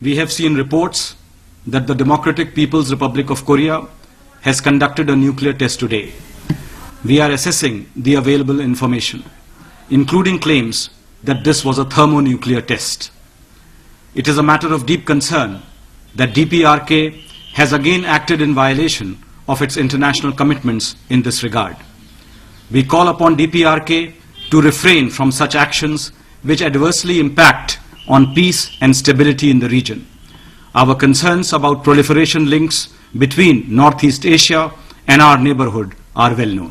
we have seen reports that the Democratic People's Republic of Korea has conducted a nuclear test today. We are assessing the available information, including claims that this was a thermonuclear test. It is a matter of deep concern that DPRK has again acted in violation of its international commitments in this regard. We call upon DPRK to refrain from such actions which adversely impact on peace and stability in the region. Our concerns about proliferation links between Northeast Asia and our neighborhood are well known.